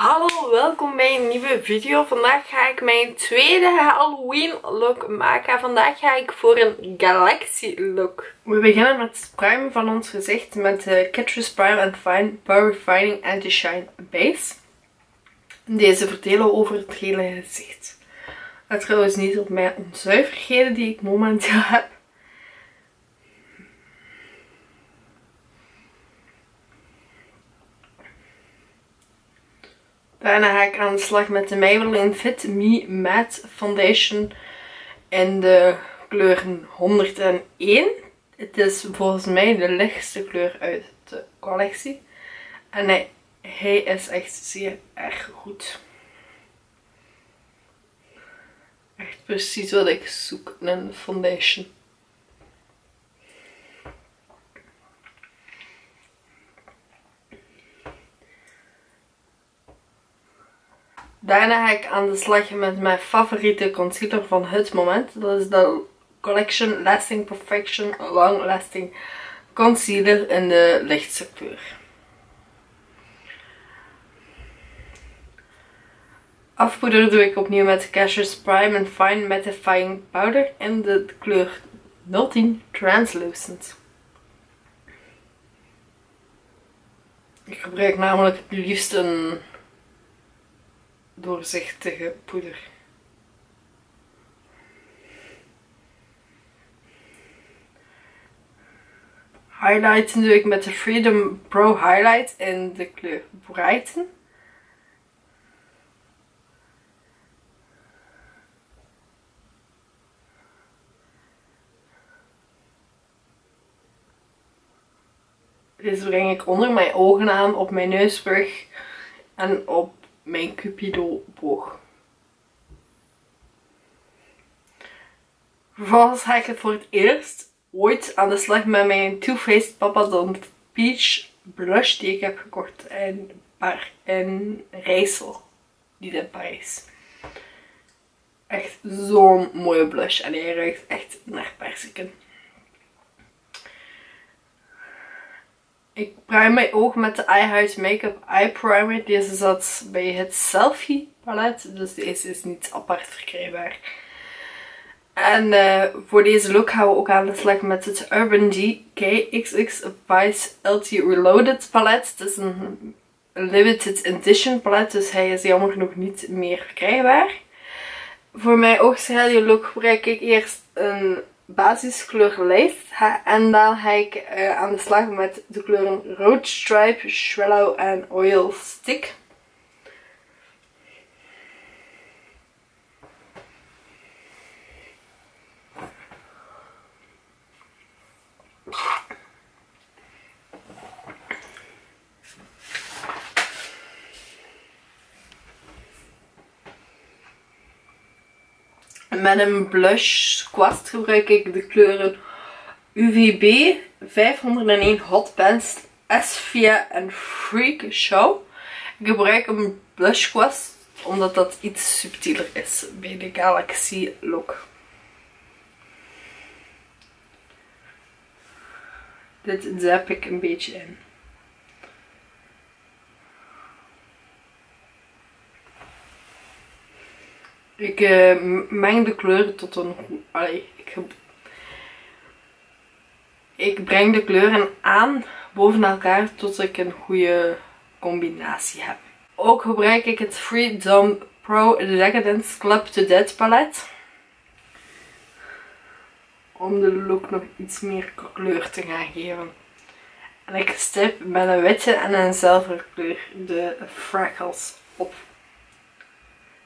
Hallo, welkom bij een nieuwe video. Vandaag ga ik mijn tweede Halloween look maken. Vandaag ga ik voor een Galaxy look. We beginnen met het primen van ons gezicht met de Catrice Prime and Fine Power Refining Anti-Shine Base. Deze verdelen over het hele gezicht. Let trouwens niet op mijn onzuiverheden die ik momenteel heb. Daarna ga ik aan de slag met de Maybelline Fit Me Matte Foundation in de kleur 101. Het is volgens mij de lichtste kleur uit de collectie. En hij, hij is echt zeer erg goed. Echt precies wat ik zoek in een foundation. Daarna ga ik aan de slag met mijn favoriete concealer van het moment. Dat is de Collection Lasting Perfection Long Lasting Concealer in de lichtste kleur. Afpoeder doe ik opnieuw met Cashier's Prime and Fine Mattifying Powder in de kleur 010 Translucent. Ik gebruik namelijk het liefst een doorzichtige poeder. Highlighten doe ik met de Freedom Pro Highlight in de kleur Brighten. Deze breng ik onder mijn ogen aan, op mijn neusbrug en op mijn Cupido boog. Vervolgens ga ik het voor het eerst ooit aan de slag met mijn Too Faced Papa Don Peach blush die ik heb gekocht in, Par in Rijssel. Die in Parijs. Echt zo'n mooie blush. En hij ruikt echt naar persiken. Ik prime mijn oog met de iHeart Makeup Eye Primer. Deze zat bij het Selfie palet. Dus deze is niet apart verkrijgbaar. En uh, voor deze look gaan we ook aan de slag met het Urban Decay XX Vice LT Reloaded palet. Het is een limited edition palet. Dus hij is jammer genoeg niet meer verkrijgbaar. Voor mijn oogschaduw look gebruik ik eerst een basiskleur lijst. En dan ga ik uh, aan de slag met de kleuren Road Stripe, Swallow en Oil Stick. Met een blush kwast gebruik ik de kleuren UVB 501 Hot Pens Esfia en Freak Show. Ik gebruik een blush kwast omdat dat iets subtieler is bij de Galaxy look. Dit zap ik een beetje in. Ik uh, meng de kleuren tot een... Allee, ik, ik breng de kleuren aan boven elkaar tot ik een goede combinatie heb. Ook gebruik ik het Freedom Pro Decadence Club to Dead palet. Om de look nog iets meer kleur te gaan geven. En ik stip met een witte en een zilverkleur de freckles op.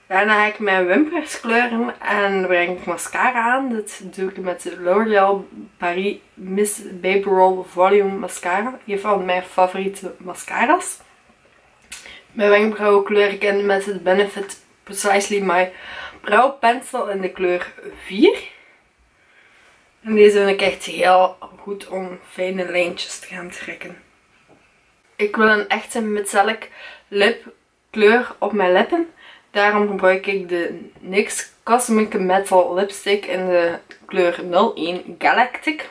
Daarna ga ik mijn wimpers kleuren en breng ik mascara aan. Dit doe ik met de L'Oreal Paris Miss Baby Roll Volume Mascara. Een van mijn favoriete mascara's. Mijn wenkbrauwen kleur ik in met het Benefit Precisely My Pencil in de kleur 4. En deze vind ik echt heel goed om fijne lijntjes te gaan trekken. Ik wil een echte metallic lip kleur op mijn lippen. Daarom gebruik ik de NYX Cosmic Metal Lipstick in de kleur 01 Galactic.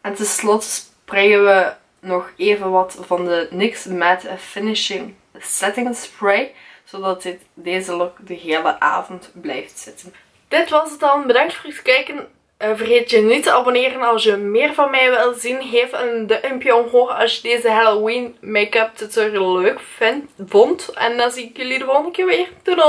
En tenslotte sprayen we nog even wat van de NYX Matte Finishing Setting Spray. Zodat dit, deze look de hele avond blijft zitten. Dit was het dan. Bedankt voor het kijken. Uh, vergeet je niet te abonneren als je meer van mij wil zien. Geef een duimpje omhoog als je deze Halloween make-up tutorial leuk vindt, vond. En dan zie ik jullie de volgende keer weer. Doei!